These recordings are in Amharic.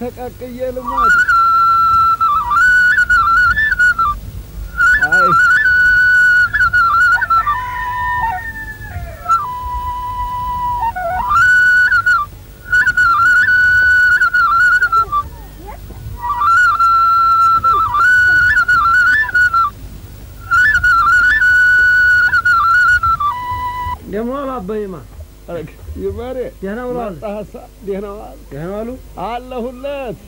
ተቀቅዬ ልሞት። ደህና ውለዋል? ደህና ዋል ደህና ዋሉ? አለሁለት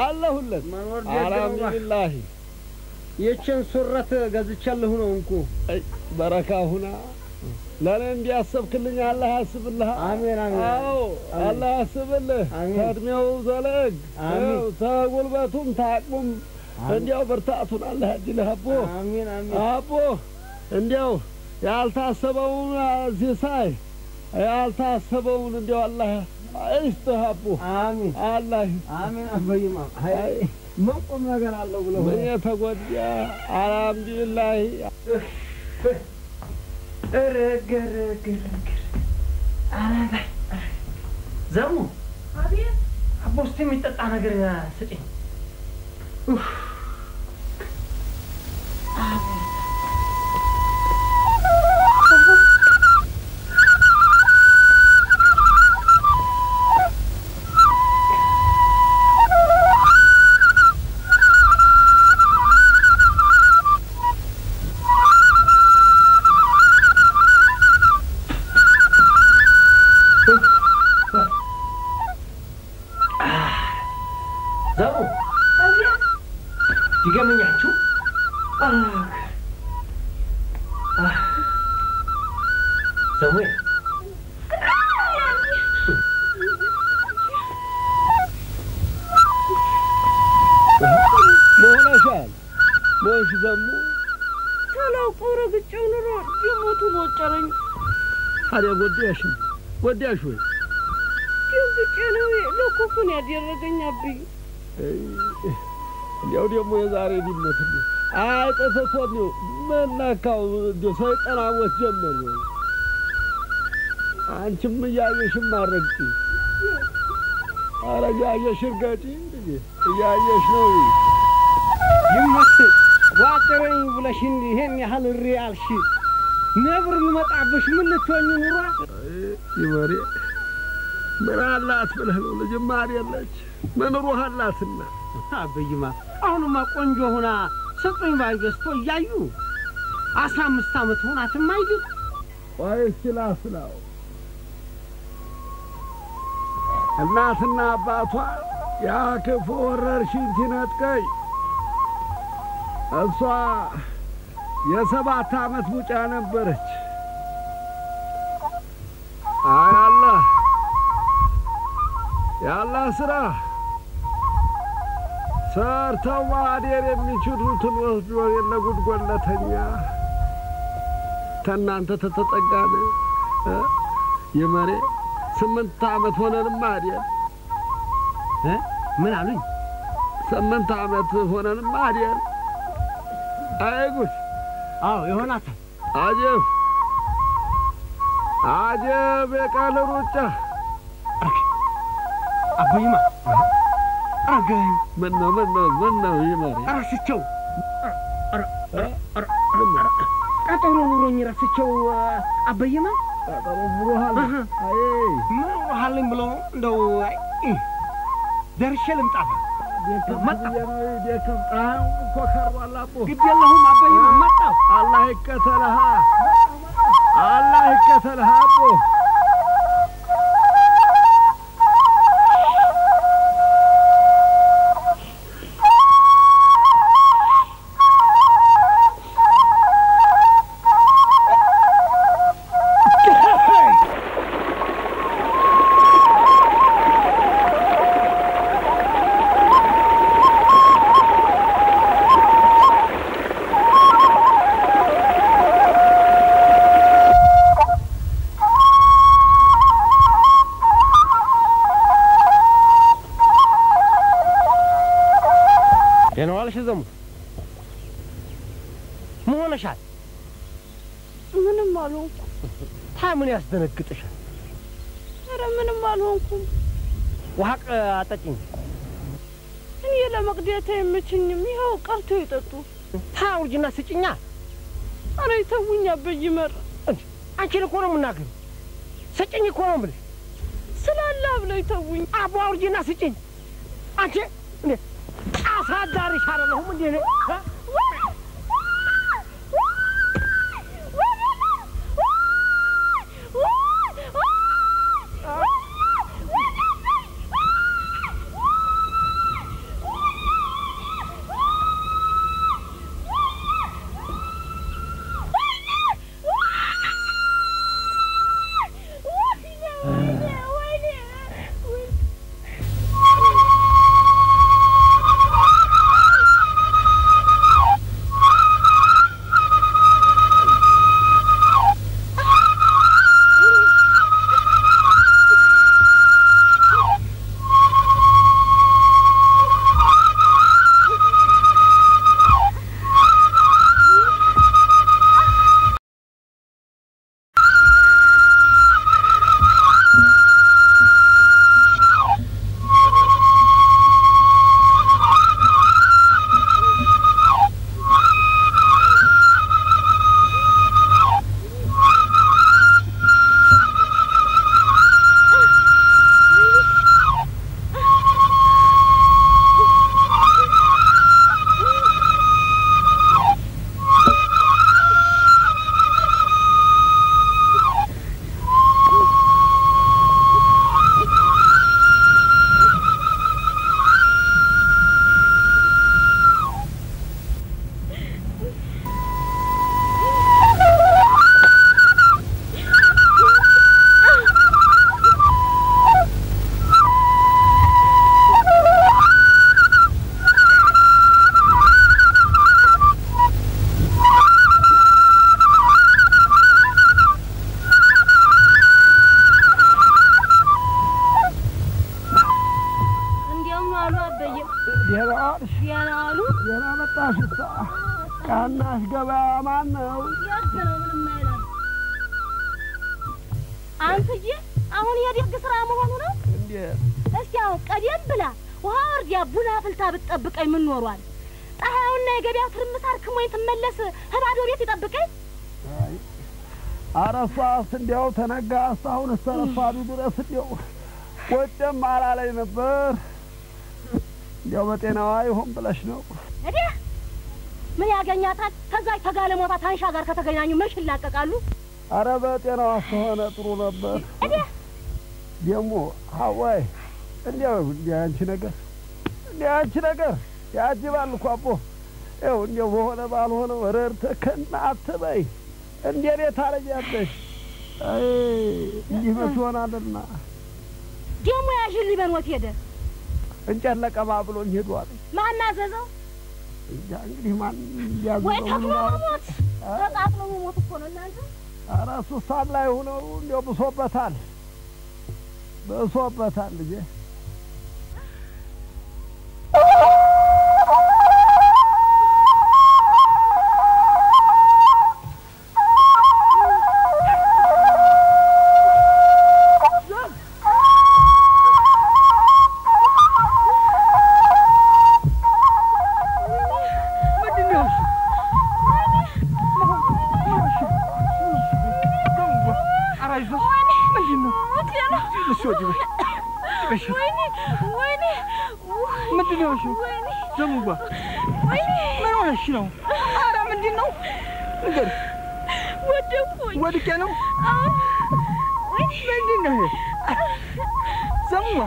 አለሁለት። አልሐምዱሊላህ ይችን ሱረት ገዝቻለሁ ነው እንኩ። በረካ ሁና ለእኔ እንዲያሰብክልኝ አላህ ያስብልህ። አሜን አሜን። አዎ አላህ ያስብልህ። ከእድሜው ዘለግ ተጉልበቱም ታቅሙም እንዲያው ብርታቱን አላህ ያድልህ አቦ አሜን አሜን። አቦ እንዲያው ያልታሰበውን ሲሳይ ያልታሰበውን እንዲያው አላህ ይስጥህ አቦ አሜን አላህ አሜን። አባይማ አይ ምን ቁም ነገር አለው ብለው ምን የተጎዳ አልሐምዱሊላህ። ዘሙ። አቤት። አቦ እስቲ የሚጠጣ ነገር ስጪኝ። ሞሽ ዘሙ ተላውቆ ረግጬው ኑሮ የሞቱ ቦጨረኝ ታዲያ ጎዳያሽ ጎዳያሽ ወይ? ደንግጬ ነው ለኩፉን ያደረገኝ አብይ። እንዲያው ደግሞ የዛሬ ነው አይጠፈፎት ነው። መናካው ሰይጠናሞች ጀመር ወይ? አንቺም እያየሽም አረግጪ። ኧረ እያየሽ እርገጪ እያየሽ ነው ይመት ዋጠረኝ ብለሽ ይሄን ያህል እሪ አልሽ። ነብር ቢመጣብሽ ምን ልትሆኝ ኑሯ? ይመሬ ምን አላት ብለህ ነው ልጅማ አይደለች ምን ሩህ አላትና አበይማ አሁንማ ቆንጆ ሆና ስጡኝ ባይ ገዝቶ እያዩ አስራ አምስት ዓመት ሆናትም አይደል? ቆይ ላስላው እናትና አባቷ ያ ክፉ ወረርሽኝ ሲነጥቀኝ እሷ የሰባት ዓመት ሙጫ ነበረች። አይ አላህ የአላህ ስራ ሰርተው ማደር የሚችሉትን ወስዶ የለ ጉድጎለተኛ ተናንተ ተተጠጋን እ የመሬ ስምንት ዓመት ሆነንም እ? ምን አሉኝ? ስምንት ዓመት ሆነንም አይደል አይ ጉድ አዎ ይሆናታል። አጀብ አጀብ የቃል ሩጫ አበይማ አገኝ ምን ነው ምን ነው ምን ነው ይመሬ ረስቸው ቀጠሮ ኑሮኝ ረስቸው አበይማ ቀጠሮ ብሎሃል አሀ። አይ ምን ውሃልኝ ብሎ እንደው አይ፣ ደርሼ ልምጣ። መጣ። ደክም ጣም እኮ ከርቧል አቦ ግድ የለሁም አበይማ መጣሁ። አላህ ይከተልሃ አላህ ይከተልሃ አቦ ያስደነግጥሻል? ኧረ ምንም አልሆንኩም ውሃ አጠጪኝ። ለመቅደት አይመችኝም። ይኸው ቀርቶ ይጠጡ። ታውርጅና ስጭኛ። ኧረ ይተውኝ አበይ ይመር አንቺን እኮ ነው የምናገረው። ስጭኝ እኮ ነው የምልሽ። ስላለ ብለው ይተውኝ። አቦ አውርጅና ስጭኝ። አንቺ እንዴ አሳዳሪሽ አይደለሁም እንዴ አንተዬ አሁን የደግ ስራ መሆኑ ነው። እንዴት እስኪ አሁን ቀደም ብላ ውሃ ወርዲያ ቡና ፍልታ ብትጠብቀኝ ምን ኖሯል? ፀሐዩና የገበያ ትርምስ አርክሞኝ ትመለስ ህባዶ ቤት ይጠብቀኝ። እሷስ እንዲያው ተነጋ እስካሁን እስከ ረፋዱ ድረስ እንዲያው ወደም አላለኝ ነበር። እንዲያው በጤናዋ ይሆን ብለሽ ነው። እዴ ምን ያገኛታል? ከዛች ተጋለሞታ ታንሻ ጋር ከተገናኙ መች ይላቀቃሉ? አረ በጤናዋ እስከሆነ ጥሩ ነበር። ደግሞ ሀዋይ እንዲያው እንዲያ አንቺ ነገር እንዲያ አንቺ ነገር ያጅባል እኮ አቦ ይኸው እንዲያው በሆነ ባልሆነ ረድተህ ከና አትበይ እንዴ እኔ ታረጊያለሽ። አይ እንዲህ መች ይሆናልና ደግሞ ያዥል ሊበኖት ሄደ እንጨት ለቀማ ብሎኝ ሄዷል። ማን አዘዘው? እንግዲህ ማን ወይ እያዘዘው ተክሎ ነው? መሞት ተቃጥሎ መሞት እኮ ነው እናንተ። እሱ ሳል ላይ ሆነው እንዲያው ብሶበታል። ብሶበታል ልጄ ኧረ አይዞሽ። ምንድን ነው? እሱ ወዲህ በይ። እሺ፣ ወይኔ ምንድን ነው እሱ? ዘሙባ ምን ሆነሽ ነው? ኧረ ምንድን ነው? ንገሪኝ። ወደኩኝ። ወድቄ ነው? ምንድን ነው ይሄ? ዘሙባ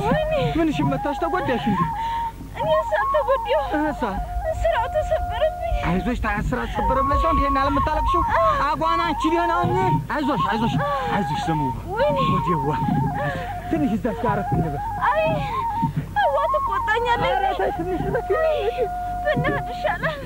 ወይኔ ምንሽን መታሽ? ተጎዳሽ እንዴ? እኔ ሳልተጎዳሁ እህሳ ስራው ተሰበረብኝ። አይዞሽ ታስራ ተሰበረ ብለሽ ነው ያህል የምታለቅሽው? አጓና አንቺ ደህና ሁኚ። አይዞሽ አይዞሽ አይዞሽ ወይኔ ወዲዋ ትንሽ እዛች አረፍ እንበል። አይ አዋ ትቆጣኛለች። ኧረ ተይ ትንሽ እረፊ። ብንሄድ ይሻላል።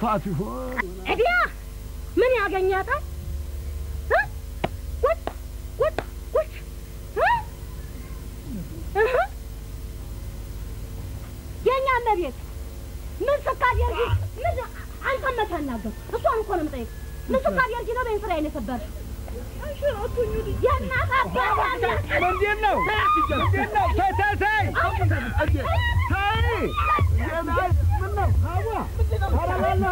አግኝቷት ይሆን? እዲያ ምን ያገኛታል? የእኛ እመቤት ምን ስታደርጊ ምን አንተን መቼ አናገርኩ? እሷን እኮ ነው የምጠይቅ። ምን ስታደርጊ ነው በእኔ ስራዬን የሰበርሽው? እንዴት ነው? እንዴት ነው? ተይ ተይ ምን ነው? ሀዋ ኧረ ላላ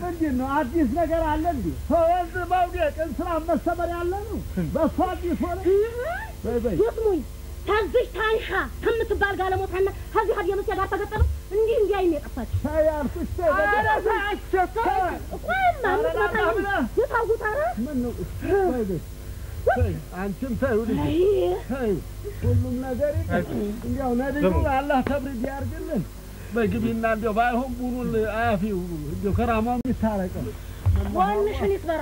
ምንድን ነው? አዲስ ነገር አለ እንዴ? ከወንዝ መውደቅ እንስራ መሰበር ያለ ነው። በእሷ አዲስ ሆነ ይስሙኝ ከዚህ ታንሻ ከምትባል ጋለሞታና ከዚህ ሀዲየ መስያ ጋር ተገጠመ እንዲህ እንዲህ አይን የጠፋች በይ ቆይማ ምትመታኝ ይተውት አንቺም አይ ተይው ሁሉም ነገር ይቅር። እንዲያው ነድዩ አላህ ተብሪድ ያርግልን። በግቢና እንዲያው ባይሆን ቡኑን አያፊው እንዲያው ከራማው የሚታረቀው ወንሽን ይስበራ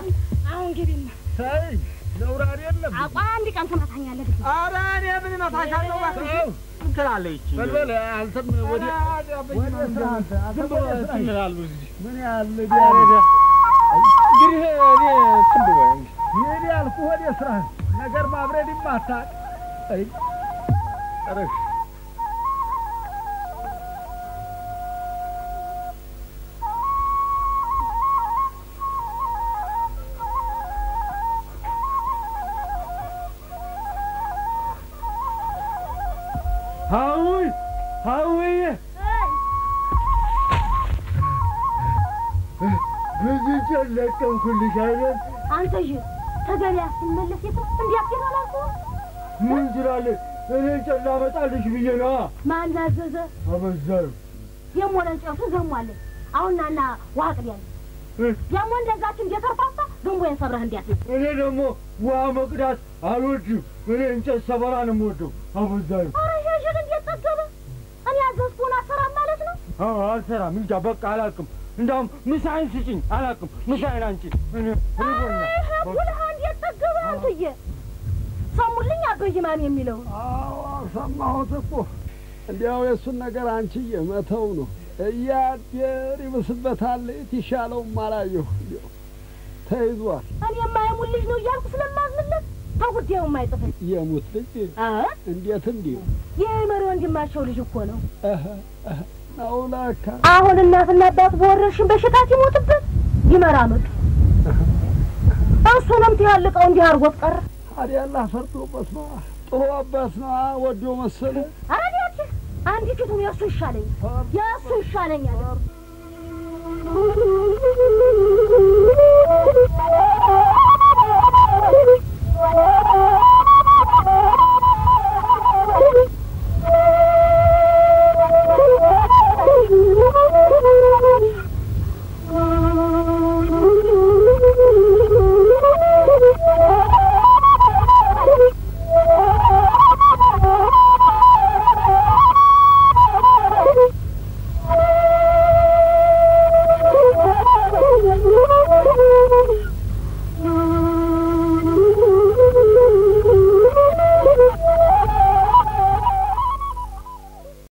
አሁን ግቢና ተይ ነውራር የለም። አቋ አንድ ቀን ትመታኛለህ ኧረ እኔ ምን እመታሻለሁ? እባክሽ ይቺ? በልበል አንተም ወደ ዝም ብሎ እንትን ይላሉ እዚህ። ምን ያህል እንግዲህ እኔ እንትን ብበይ እንግዲህ ይሄን ያልኩህ ወደ ስራ ነገር ማብረድ ይማታል አይ ረሽ ሀዊ ሀዊዬ ብዙ ጨለቀምኩልሽ አይደል? አንተዬ ተገበያ ስመለስ የትም እንዲያስኬድ አላልኩህም? ምን ስላለ እኔ ጨላ መጣልሽ ብዬ ነዋ። ማን ላዘዘ? አበዛዩ ደግሞ ለእንጨቱ ገሟለኝ። አሁን ናና ውሃ ደግሞ እንደዛች እንደተርፋፋ ግንቦዬን ሰብረህ እንዲያስነ እኔ ደግሞ ውሃ መቅዳት አልወድም። እኔ እንጨት ሰበራ ነው የምወደው። አበዛዩ ኧረ ሸሽል እንዴት ጠገበ? እኔ ያዘዝኩህን አትሰራም ማለት ነው? አዎ አልሰራም። እንጃ በቃ አላውቅም። እንዳውም ምሳዬን ስጭኝ። አላውቅም። ምሳዬን አንቺ እኔ አንትዬ ሰሙልኝ የሚለውን አዎ ሰማሁት እኮ። እንዲያው የእሱን ነገር አንቺዬ መተው ነው። እያደር ይብስበታል። ይሻለውም አላየሁ። ተይዟል። እኔ የማይሙልሽ ነው እያልኩ ስለማዝንለት ተጉዳዩ የማይጽፍል የሙት ልጅ? እንዴት እንዲሁ የመሪ ወንድማቸው ልጅ እኮ ነው። ነው ለካ። አሁን እናትና አባት በወረርሽኝ በሽታ ሲሞትበት ይመራመጡ እሱንም ትያልቀው እንዲህ አድርጎት ቀረ። ታዲያ አላህ ፈርዶበት ነው። ጥሩ አባት ነው ወዶ መሰለ። ኧረ እባክህ አንድ የእሱ ይሻለኛል፣ የእሱ ይሻለኛል። Oh,